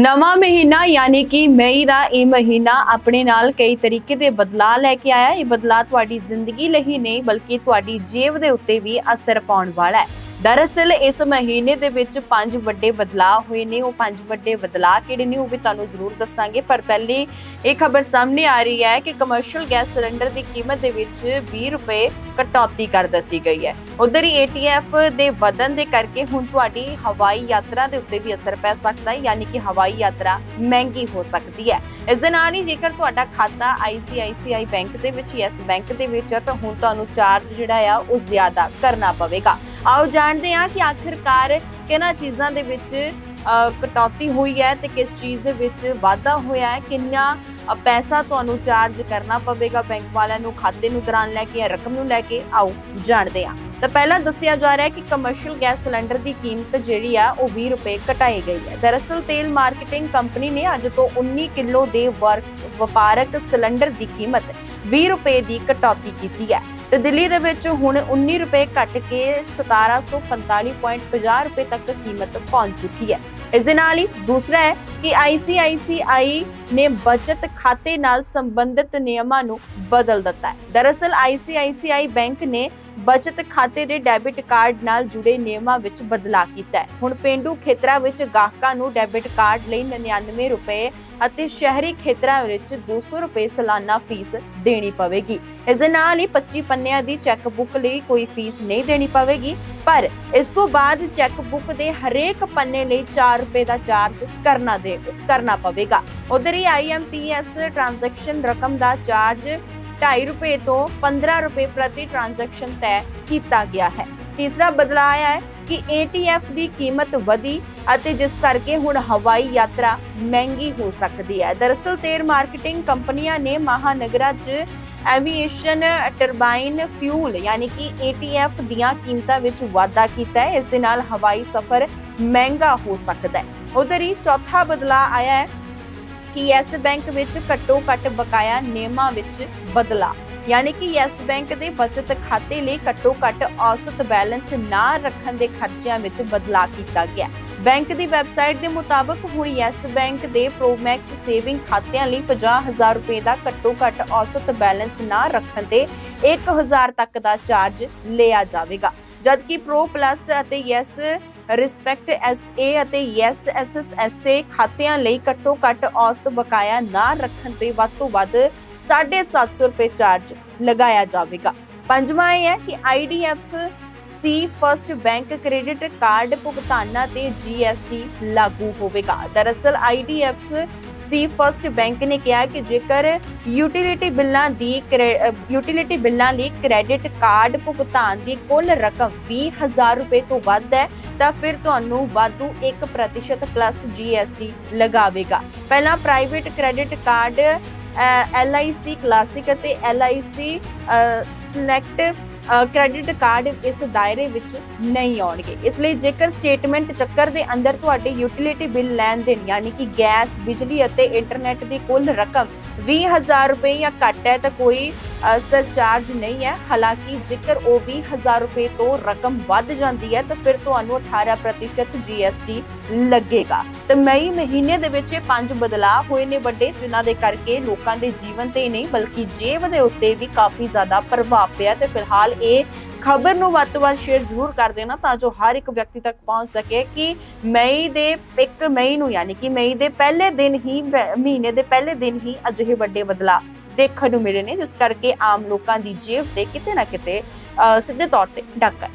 ਨਵਾਂ ਮਹੀਨਾ ਯਾਨੀ ਕਿ ਮਈ ਦਾ ਇਹ ਮਹੀਨਾ ਆਪਣੇ ਨਾਲ ਕਈ ਤਰੀਕੇ ਦੇ ਬਦਲਾਅ ਲੈ ਕੇ ਆਇਆ। ਇਹ ਬਦਲਾਅ ਤੁਹਾਡੀ ਜ਼ਿੰਦਗੀ ਲਈ ਨਹੀਂ, ਬਲਕਿ ਤੁਹਾਡੀ ਜੇਬ ਦੇ ਉੱਤੇ ਵੀ ਅਸਰ ਪਾਉਣ ਵਾਲਾ ਹੈ। ਦਰਅਸਲ ਇਸ ਮਹੀਨੇ ਦੇ ਵਿੱਚ ਪੰਜ ਵੱਡੇ ਬਦਲਾਅ ਹੋਏ ਨੇ। ਉਹ ਪੰਜ ਵੱਡੇ ਬਦਲਾਅ ਕਿਹੜੇ ਨੇ ਉਹ ਵੀ ਤੁਹਾਨੂੰ ਜ਼ਰੂਰ ਦੱਸਾਂਗੇ। ਪਰ ਪਹਿਲੀ ਇਹ ਖਬਰ ਸਾਹਮਣੇ ਆ ਰਹੀ ਹੈ ਕਿ ਕਮਰਸ਼ੀਅਲ ਗੈਸ ਸਿਲੰਡਰ ਦੀ ਕੀਮਤ ਦੇ ਵਿੱਚ 20 ਰੁਪਏ ਕਟੌਤੀ ਕਰ ਦਿੱਤੀ ਗਈ ਹੈ। ਉਧਰ ਹੀ ATF ਦੇ ਵਧਣ ਦੇ ਕਰਕੇ ਹੁਣ ਤੁਹਾਡੀ ਹਵਾਈ ਯਾਤਰਾ ਦੇ ਉੱਤੇ ਵੀ ਅਸਰ ਪੈ ਸਕਦਾ ਹੈ, ਯਾਨੀ ਕਿ ਹਵਾਈ ਯਾਤਰਾ ਮਹਿੰਗੀ ਹੋ ਸਕਦੀ ਹੈ। ਇਸ ਦੇ ਨਾਲ ਹੀ ਜੇਕਰ ਤੁਹਾਡਾ ਖਾਤਾ ICICI ਬੈਂਕ ਦੇ ਵਿੱਚ ਯੈਸ ਬੈਂਕ ਦੇ ਵਿੱਚ ਹੈ ਤਾਂ ਹੁਣ ਤੁਹਾਨੂੰ ਚਾਰਜ ਜਿਹੜਾ ਆ ਉਹ ਜ਼ਿਆਦਾ ਕਰਨਾ ਪਵੇਗਾ। ਆਓ ਜਾਣਦੇ ਹਾਂ ਕਿ ਆਖਿਰਕਾਰ ਕਿਹਨਾਂ ਚੀਜ਼ਾਂ ਦੇ ਵਿੱਚ ਕਟੌਤੀ ਹੋਈ ਹੈ ਤੇ ਕਿਸ ਚੀਜ਼ ਦੇ ਵਿੱਚ ਵਾਧਾ ਹੋਇਆ ਹੈ, ਕਿੰਨਾ ਪੈਸਾ ਤੁਹਾਨੂੰ ਚਾਰਜ ਕਰਨਾ ਪਵੇਗਾ ਬੈਂਕ ਵਾਲਿਆਂ ਨੂੰ, ਖਾਤੇ ਨੂੰ ਦੌਰਾਨ ਲੈ ਕੇ ਜਾਂ ਰਕਮ ਨੂੰ ਲੈ ਕੇ? ਆਓ ਜਾਣਦੇ ਹਾਂ। ਤਾਂ ਪਹਿਲਾਂ ਦੱਸਿਆ ਜਾ ਰਿਹਾ ਹੈ ਕਿ ਕਮਰਸ਼ੀਅਲ ਗੈਸ ਸਿਲੰਡਰ ਦੀ ਕੀਮਤ ਜਿਹੜੀ ਆ, ਉਹ 20 ਰੁਪਏ ਘਟਾਈ ਗਈ ਹੈ। ਦਰਅਸਲ ਤੇਲ ਮਾਰਕੀਟਿੰਗ ਕੰਪਨੀ ਨੇ ਅੱਜ ਤੋਂ 19 ਕਿਲੋ ਦੇ ਵਰਕ ਵਪਾਰਕ ਸਿਲੰਡਰ ਦੀ ਕੀਮਤ 20 ਰੁਪਏ ਦੀ ਕਟੌਤੀ ਕੀਤੀ ਹੈ। ਤੇ ਦਿੱਲੀ ਦੇ ਵਿੱਚ ਹੁਣ 19 ਰੁਪਏ ਘਟ ਕੇ 1745.50 ਰੁਪਏ ਤੱਕ ਕੀਮਤ ਪਹੁੰਚ ਚੁੱਕੀ ਹੈ। ਇਸ ਦੇ ਨਾਲ ਹੀ ਦੂਸਰਾ ਹੈ ਕਿ ICICI ਨੇ ਬਚਤ ਖਾਤੇ ਨਾਲ ਸੰਬੰਧਿਤ ਨਿਯਮਾਂ ਨੂੰ ਬਦਲ ਦਿੱਤਾ ਹੈ। ਦਰਅਸਲ ICICI ਬੈਂਕ ਨੇ ਬਚਤ ਖਾਤੇ ਦੇ ਡੈਬਿਟ ਕਾਰਡ ਨਾਲ ਜੁੜੇ ਨਿਯਮਾਂ ਵਿੱਚ ਬਦਲਾਅ ਕੀਤਾ ਹੈ। ਹੁਣ ਪਿੰਡੂ ਖੇਤਰਾਂ ਵਿੱਚ ਗਾਹਕਾਂ ਨੂੰ ਡੈਬਿਟ ਕਾਰਡ ਲਈ 99 ਰੁਪਏ ਅਤੇ ਸ਼ਹਿਰੀ ਖੇਤਰਾਂ ਵਿੱਚ 200 ਰੁਪਏ ਸਾਲਾਨਾ ਫੀਸ ਦੇਣੀ ਪਵੇਗੀ। ਇਸ ਦੇ ਨਾਲ ਹੀ 25 ਪੰਨਿਆਂ ਦੀ ਚੈੱਕ ਬੁੱਕ ਲਈ ਕੋਈ ਫੀਸ ਨਹੀਂ ਦੇਣੀ ਪਵੇਗੀ, ਪਰ ਇਸ ਤੋਂ ਬਾਅਦ ਚੈੱਕ ਬੁੱਕ ਦੇ ਹਰੇਕ ਪੰਨੇ ਲਈ 4 ਰੁਪਏ ਦਾ ਚਾਰਜ ਕਰਨਾ ਦੇ, ਕਰਨਾ ਪਵੇਗਾ। ਉਧਰ ਹੀ IMPS ਟ੍ਰਾਂਜੈਕਸ਼ਨ ਰਕਮ ਦਾ ਚਾਰਜ 2.5 ਰੁਪਏ ਤੋਂ 15 ਰੁਪਏ ਪ੍ਰਤੀ ਟ੍ਰਾਂਜੈਕਸ਼ਨ ਤੈਅ ਕੀਤਾ ਗਿਆ ਹੈ। ਤੀਸਰਾ ਬਦਲਾਅ ਆਇਆ ਹੈ ਕਿ ATF ਦੀ ਕੀਮਤ ਵਧੀ ਅਤੇ ਜਿਸ ਕਰਕੇ ਹੁਣ ਹਵਾਈ ਯਾਤਰਾ ਮਹਿੰਗੀ ਹੋ ਸਕਦੀ ਹੈ। ਦਰਅਸਲ ਤੇਲ ਮਾਰਕੀਟਿੰਗ ਕੰਪਨੀਆਂ ਨੇ ਮਹਾਨਗਰਾਂ 'ਚ ਐਵੀਏਸ਼ਨ ਟਰਬਾਈਨ ਫਿਊਲ ਯਾਨੀ ਕਿ ATF ਦੀਆਂ ਕੀਮਤਾਂ ਵਿੱਚ ਵਾਧਾ ਕੀਤਾ ਹੈ। ਇਸ ਦੇ ਨਾਲ ਹਵਾਈ ਸਫ਼ਰ ਮਹਿੰਗਾ ਹੋ ਸਕਦਾ ਹੈ। ਉਧਰ ਹੀ ਚੌਥਾ ਬਦਲਾਅ ਆਇਆ ਹੈ ਕਿ ਯੈਸ ਬੈਂਕ ਵਿੱਚ ਘੱਟੋ ਘੱਟ ਬਕਾਇਆ ਨਿਯਮਾਂ ਵਿੱਚ ਬਦਲਾ, ਯਾਨੀ ਕਿ ਯੈਸ ਬੈਂਕ ਦੇ ਬਚਤ ਖਾਤੇ ਲਈ ਘੱਟੋ ਘੱਟ ਔਸਤ ਬੈਲੈਂਸ ਨਾ ਰੱਖਣ ਦੇ ਖਰਚਿਆਂ ਵਿੱਚ ਬਦਲਾਅ ਕੀਤਾ ਗਿਆ। ਬੈਂਕ ਦੀ ਵੈਬਸਾਈਟ ਦੇ ਮੁਤਾਬਕ ਹੁਣ ਯੈਸ ਬੈਂਕ ਦੇ ਪ੍ਰੋਮੈਕਸ ਸੇਵਿੰਗ ਖਾਤਿਆਂ ਲਈ 50000 ਰੁਪਏ ਦਾ ਘੱਟੋ ਘੱਟ ਔਸਤ ਬੈਲੈਂਸ ਨਾ ਰੱਖਣ ਤੇ 1000 ਤੱਕ ਦਾ ਚਾਰਜ ਲਿਆ ਜਾਵੇਗਾ। ਜਦਕਿ ਪ੍ਰੋ ਪਲੱਸ ਅਤੇ ਯੈਸ ਰਿਸਪੈਕਟ ਐਸਏ ਅਤੇ ਯੈਸ ਐਸਐਸਐਸਏ ਖਾਤਿਆਂ ਲਈ ਘੱਟੋ ਘੱਟ ਔਸਤ ਬਕਾਇਆ ਨਾ ਰੱਖਣ ਤੇ ਵੱਧ ਤੋਂ ਵੱਧ 750 ਰੁਪਏ ਚਾਰਜ ਲਗਾਇਆ ਜਾਵੇਗਾ। ਪੰਜਵਾਂ ਇਹ ਹੈ ਕਿ IDFC first bank credit card ਭੁਗਤਾਨਾਂ ਤੇ ਜੀਐਸਟੀ ਲਾਗੂ ਹੋਵੇਗਾ। ਦਰਅਸਲ ਆਈਡੀਐਫ ਸੀ ਫਰਸਟ ਬੈਂਕ ਨੇ ਕਿਹਾ ਕਿ ਜੇਕਰ ਯੂਟਿਲਿਟੀ ਬਿੱਲਾਂ ਦੀ ਯੂਟਿਲਿਟੀ ਬਿੱਲਾਂ ਲਈ ਕ੍ਰੈਡਿਟ ਕਾਰਡ ਭੁਗਤਾਨ ਦੀ ਕੁੱਲ ਰਕਮ 20000 ਰੁਪਏ ਤੋਂ ਵੱਧ ਹੈ, ਤਾਂ ਫਿਰ ਤੁਹਾਨੂੰ ਵਾਧੂ 1% ਪਲੱਸ ਜੀਐਸਟੀ ਲਗਾਵੇਗਾ। ਪਹਿਲਾਂ private credit card LIC classic ਅਤੇ LIC ਸਿਲੈਕਟ ਕ੍ਰੈਡਿਟ ਕਾਰਡ ਇਸ ਦਾਇਰੇ ਵਿੱਚ ਨਹੀਂ ਆਉਣਗੇ। ਇਸ ਲਈ ਜੇਕਰ ਸਟੇਟਮੈਂਟ ਚੱਕਰ ਦੇ ਅੰਦਰ ਤੁਹਾਡੇ ਯੂਟਿਲਿਟੀ ਬਿੱਲ ਲੈਣ ਦੇਣ, ਯਾਨੀ ਕਿ ਗੈਸ ਬਿਜਲੀ ਅਤੇ ਇੰਟਰਨੈਟ ਦੀ ਕੁੱਲ ਰਕਮ 20000 ਰੁਪਏ ਜਾਂ ਘੱਟ ਹੈ, ਤਾਂ ਕੋਈ ਸਰਚਾਰਜ ਨਹੀਂ ਹੈ। ਹਾਲਾਂਕਿ ਜੇਕਰ ਉਹ 20000 ਰੁਪਏ ਤੋਂ ਰਕਮ ਵੱਧ ਜਾਂਦੀ ਹੈ, ਤਾਂ ਫਿਰ ਤੁਹਾਨੂੰ 18% GST ਲੱਗੇਗਾ। ਤੇ ਮਈ ਮਹੀਨੇ ਦੇ ਵਿੱਚ ਇਹ ਪੰਜ ਬਦਲਾਅ ਹੋਏ ਨੇ ਵੱਡੇ, ਜਿਨ੍ਹਾਂ ਦੇ ਕਰਕੇ ਲੋਕਾਂ ਦੇ ਜੀਵਨ ਤੇ ਹੀ ਨਹੀਂ, ਬਲਕਿ ਜੇਬ ਦੇ ਉੱਤੇ ਵੀ ਕਾਫੀ ਜ਼ਿਆਦਾ ਪ੍ਰਭਾਵ ਪਿਆ ਤੇ ਫਿਲਹਾਲ ਇਹ ਖਬਰ ਨੂੰ ਵੱਧ ਤੋਂ ਵੱਧ ਸ਼ੇਅਰ ਜ਼ਰੂਰ ਕਰ ਦੇਣਾ ਤਾਂ ਜੋ ਹਰ ਇੱਕ ਵਿਅਕਤੀ ਤੱਕ ਪਹੁੰਚ ਸਕੇ ਕਿ ਮਈ ਦੇ 1 ਮਈ ਨੂੰ ਯਾਨੀ ਕਿ ਮਈ ਦੇ ਪਹਿਲੇ ਦਿਨ ਹੀ ਮਹੀਨੇ ਦੇ ਪਹਿਲੇ ਦਿਨ ਹੀ ਅਜਿਹੇ ਵੱਡੇ ਬਦਲਾਅ ਦੇਖਣ ਨੂੰ ਮਿਲੇ ਨੇ, ਜਿਸ ਕਰਕੇ ਆਮ ਲੋਕਾਂ ਦੀ ਜੇਬ ਤੇ ਕਿਤੇ ਨਾ ਕਿਤੇ ਸਿੱਧੇ ਤੌਰ ਤੇ ਡਾਕਾ